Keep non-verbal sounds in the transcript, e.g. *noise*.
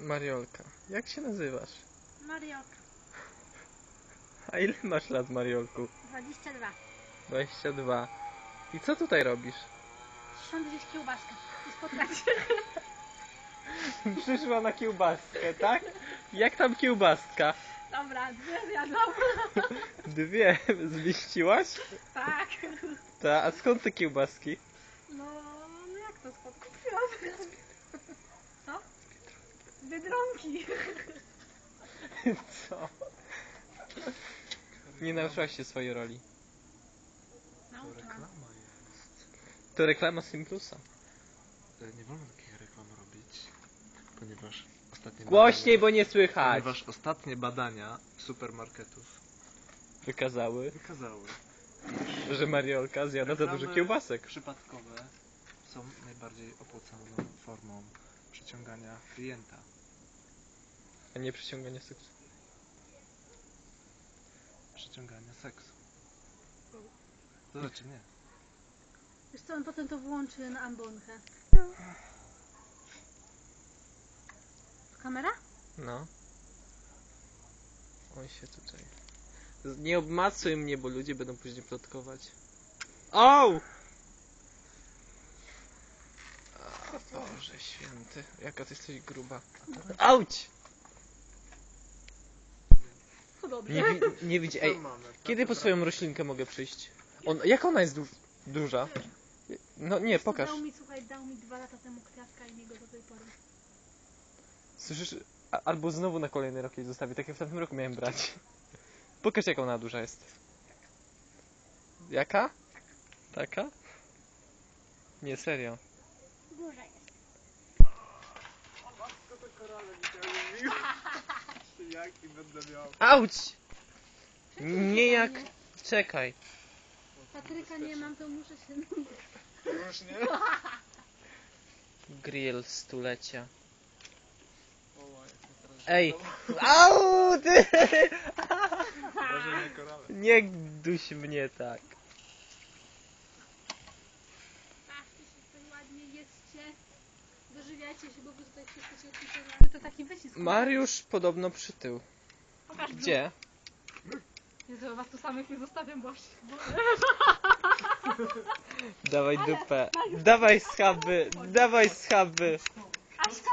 Mariolka, jak się nazywasz? Mariolka. A ile masz lat, Mariolku? 22. 22. I co tutaj robisz? Szłam gdzieś kiełbaskę i spotkać. *laughs* Przyszła na kiełbaskę, tak? Jak tam kiełbaska? Dobra, dwie zjadłam. Dwie zmieściłaś? Tak. Ta, a skąd te kiełbaski? No, no jak to skąd kupiłam? Co? Z Biedronki. Co? Nie nauczyłaś się swojej roli. To Nauczyłam. reklama jest. To reklama Simplusa. E, Nie wolno takich reklam robić, ponieważ ostatnie Głośniej, badania, bo nie słychać. ponieważ ostatnie badania supermarketów Wykazały, wykazały, że Mariolka zjada za dużo Reklamy kiełbasek. przypadkowe są najbardziej opłacalną formą przyciągania klienta. A nie przyciąganie seksu. Przyciągania seksu. To znaczy nie. Wiesz co, on potem to włączy na ambonkę. Kamera? No. On się tutaj. Nie obmacuj mnie, bo ludzie będą później plotkować. Au! A, Boże święty, jaka ty jesteś gruba. Auć! Podobnie. Nie, wi- nie widzi. Ej, kiedy po swoją roślinkę mogę przyjść? On, jak ona jest du duża? No nie, pokaż. Dał mi, słuchaj, dał mi dwa lata temu kwiatka i niego do tej pory. Słyszysz? A, albo znowu na kolejny rok jej zostawię, tak jak w tamtym roku miałem brać. Pokaż jak ona duża jest. Jaka? Taka? Nie, serio. Duża jest. Jaki będę miał? Auć! Nie jak... Czekaj. Patryka nie mam, to muszę się... Już nie? *laughs* Grill stulecia. Ej! Au! *laughs* Ty! Może nie korale. Nie duś mnie tak. Bawcie się tutaj ładnie, jedzcie. Się, bo tutaj wszyscy się. To taki wycisk. Mariusz podobno przytył. Pokaż. Gdzie? Jezu, was tu samych nie zostawiam, bo... Dawaj dupę. Dawaj schaby. Dawaj schaby. Aśka